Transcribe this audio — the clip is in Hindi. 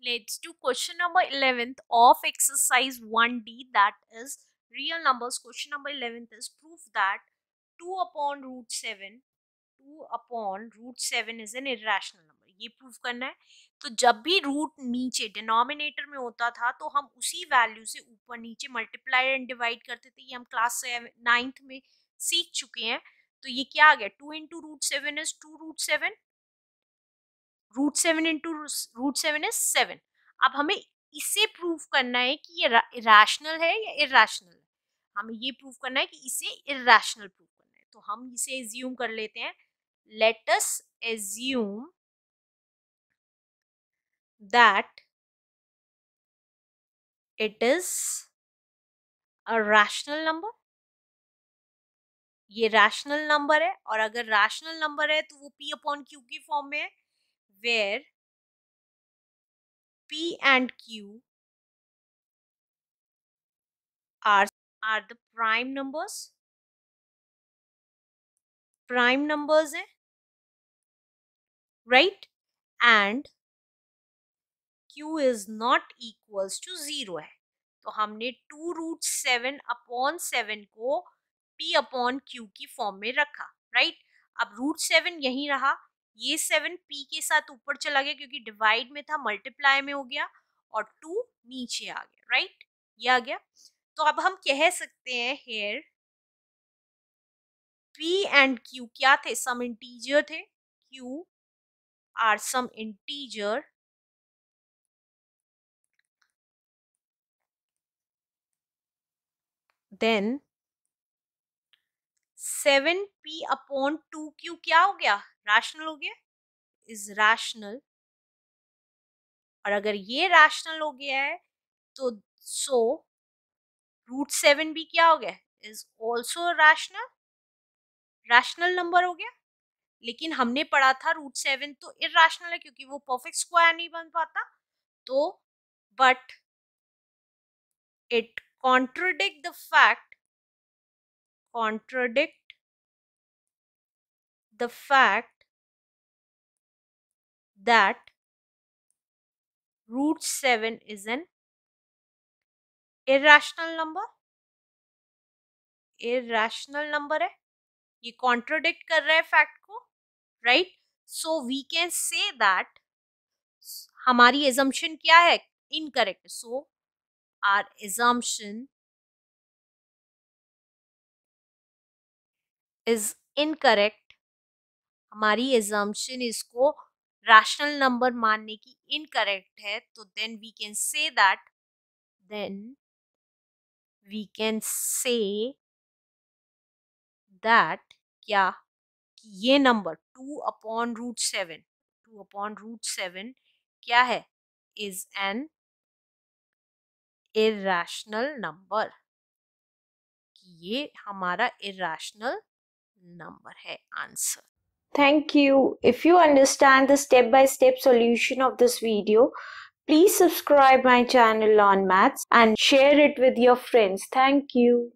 Let's do question number 11th of exercise 1D that is real numbers. Question number 11th is proof that 2 upon root 7 2 upon root 7 is an irrational number. ये प्रूफ करना है तो जब भी रूट नीचे डिनोमिनेटर में होता था तो हम उसी वैल्यू से ऊपर नीचे मल्टीप्लाई एंड डिवाइड करते थे ये हम क्लास नाइन्थ में सीख चुके हैं तो ये क्या आ गया two into root seven is two root seven root seven into root seven is seven अब हमें इसे प्रूव करना है कि ये रैशनल है या इरेशनल है? हमें ये प्रूव करना है कि इसे इरेशनल प्रूव करना है। तो हम इसे एज्यूम कर लेते हैं। Let's assume that it is a rational number ये रैशनल नंबर है और अगर रैशनल नंबर है तो वो पी अपॉन क्यू की फॉर्म में है। Where P and Q are, are the prime numbers. Prime numbers हैं right and Q is not equals to zero है तो हमने two root seven upon seven को P अपॉन Q की फॉर्म में रखा right? अब रूट सेवन यहीं रहा ये सेवन पी के साथ ऊपर चला गया क्योंकि डिवाइड में था मल्टीप्लाई में हो गया और टू नीचे आ गया राइट ये आ गया। तो अब हम कह सकते हैं हेयर पी एंड क्यू क्या थे? सम इंटीजर थे। Q are some integer then seven P upon two Q क्या हो गया? रैशनल हो गया? Is rational. और अगर ये रैशनल हो गया है तो सो रूट सेवन भी क्या हो गया? Is also rational. Rational number हो गया। लेकिन हमने पढ़ा था रूट सेवन तो इरेशनल है क्योंकि वो परफेक्ट स्क्वायर नहीं बन पाता। तो but it contradict the fact, contradict the fact that root 7 is an irrational number? Irrational number है? ये कॉन्ट्रोडिक्ट कर रहा है फैक्ट को right so we can say that हमारी एजम्पन क्या है? Incorrect so our assumption is incorrect हमारी एजम्पन इसको रैशनल नंबर मानने की इनकरेक्ट है तो then we can say that then we can say that क्या? कि ये number two upon root seven two upon root seven क्या है? इज़ एन इरेशनल नंबर ये हमारा इरेशनल नंबर है answer Thank you. If you understand the step-by-step -step solution of this video, please subscribe my channel on maths and share it with your friends. Thank you.